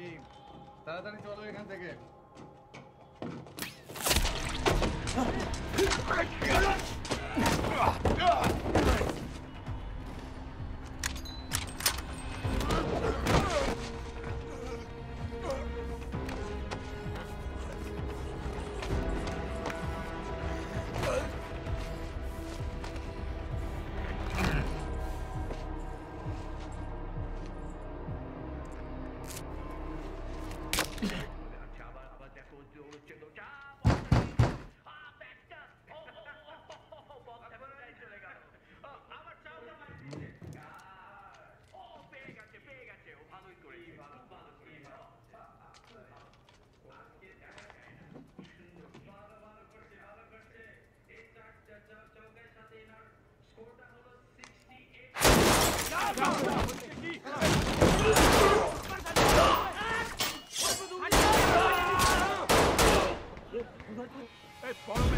বাড়ি তাড়াতাড়ি চলো এখান থেকে Hey, follow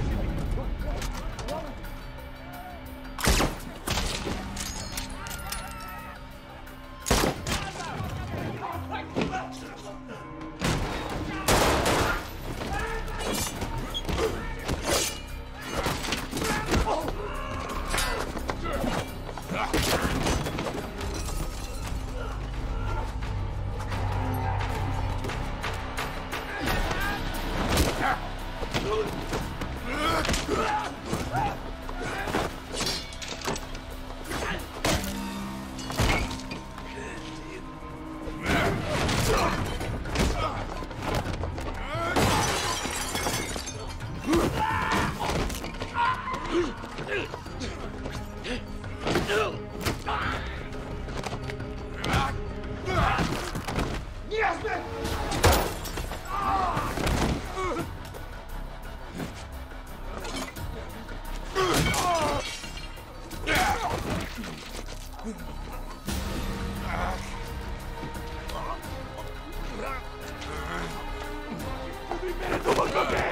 Yes, man! Give me a minute to look up there!